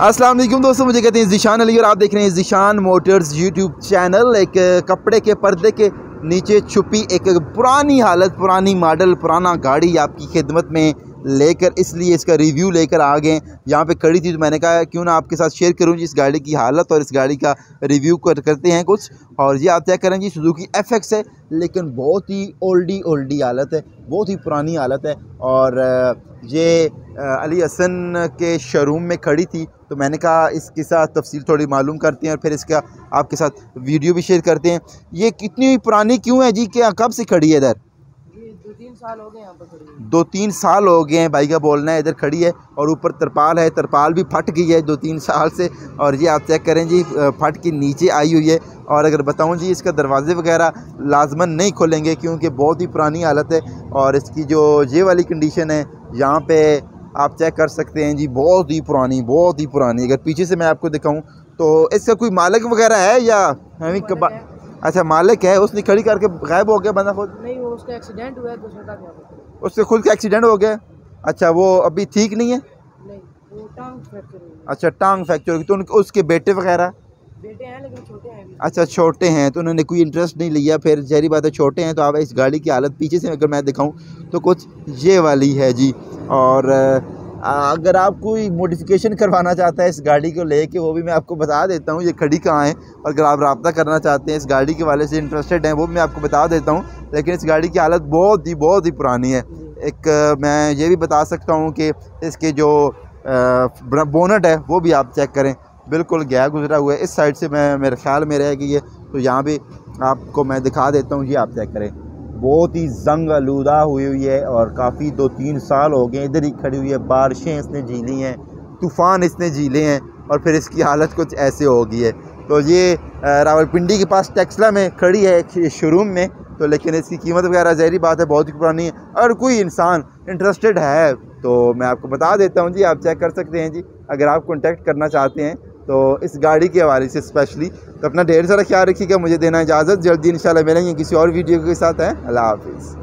अस्सलाम वालेकुम दोस्तों, मुझे कहते हैं जिशान अली और आप देख रहे हैं जिशान मोटर्स यूट्यूब चैनल। एक कपड़े के पर्दे के नीचे छुपी एक पुरानी हालत, पुरानी मॉडल, पुराना गाड़ी आपकी खिदमत में लेकर, इसलिए इसका रिव्यू लेकर आ गए यहाँ पे खड़ी थी तो मैंने कहा, क्यों ना आपके साथ शेयर करूँ जी इस गाड़ी की हालत और इस गाड़ी का रिव्यू कर, करते हैं कुछ? और ये आप चेक करें जी सुजुकी एफ़ है, लेकिन बहुत ही ओल्डी ओल्डी हालत है, बहुत ही पुरानी हालत है। और ये अली हसन के शोरूम में खड़ी थी तो मैंने कहा इसके साथ तफसील थोड़ी मालूम करते हैं और फिर इसका आपके साथ वीडियो भी शेयर करते हैं। ये कितनी पुरानी क्यों है जी? क्या कब से खड़ी है इधर? दो तीन साल हो गए यहाँ पर खड़ी दो तीन साल हो गए हैं भाई का बोलना है इधर खड़ी है और ऊपर तरपाल है तरपाल भी फट गई है दो तीन साल से। और ये आप चेक करें जी फट के नीचे आई हुई है। और अगर बताऊँ जी इसका दरवाज़े वगैरह लाजमन नहीं खोलेंगे क्योंकि बहुत ही पुरानी हालत है। और इसकी जो ये वाली कंडीशन है यहाँ पे आप चेक कर सकते हैं जी बहुत ही पुरानी बहुत ही पुरानी। अगर पीछे से मैं आपको दिखाऊँ तो इसका कोई मालिक वगैरह है या हमें कब अच्छा मालिक है उसने खड़ी करके गायब हो गया बंदा खुद? नहीं वो उसका एक्सीडेंट हुआ है तो उससे खुद का एक्सीडेंट हो गया? अच्छा वो अभी ठीक नहीं है? नहीं वो टांग फ्रैक्चर हुई अच्छा टांग फ्रैक्चर होगी तो उनके उसके बेटे वगैरह? बेटे हैं लेकिन छोटे हैं अच्छा छोटे हैं तो उन्होंने कोई इंटरेस्ट नहीं लिया फिर जहरी बात है छोटे हैं तो आप इस गाड़ी की हालत पीछे से अगर मैं दिखाऊँ तो कुछ ये वाली है जी और अगर आप कोई मोडिफिकेशन करवाना चाहता है इस गाड़ी को लेके, वो भी मैं आपको बता देता हूँ, ये खड़ी कहाँ है और अगर आप रबता करना चाहते हैं, इस गाड़ी के वाले से इंटरेस्टेड हैं, वो भी मैं आपको बता देता हूँ, लेकिन इस गाड़ी की हालत बहुत ही बहुत ही पुरानी है। एक मैं ये भी बता सकता हूँ कि इसके जो बोनट है, वो भी आप चेक करें। बिल्कुल गया गुजरा हुआ है। इस साइड से मैं, मेरे ख्याल में रह गई है तो यहाँ भी आपको मैं दिखा देता हूँ, ये आप चेक करें। बहुत ही जंग आलूदा हुई हुई है और काफ़ी दो तीन साल हो गए इधर ही खड़ी हुई है, बारिशें इसने झीली हैं, तूफ़ान इसने झीले हैं और फिर इसकी हालत कुछ ऐसे हो गई है। तो ये रावलपिंडी के पास टेक्सला में खड़ी है शोरूम में तो लेकिन इसकी कीमत वगैरह जहरी बात है, बहुत ही पुरानी है। अगर कोई इंसान इंटरेस्टेड है तो मैं आपको बता देता हूँ जी, आप चेक कर सकते हैं जी। अगर आप कॉन्टेक्ट करना चाहते हैं तो इस गाड़ी के हवाले से स्पेशली तो अपना ढेर सारा ख्याल रखिएगा, मुझे देना इजाज़त। जल्दी इंशाल्लाह मिलेंगे किसी और वीडियो के साथ, हैं। अल्लाह हाफिज़।